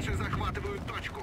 Наши захватывают точку.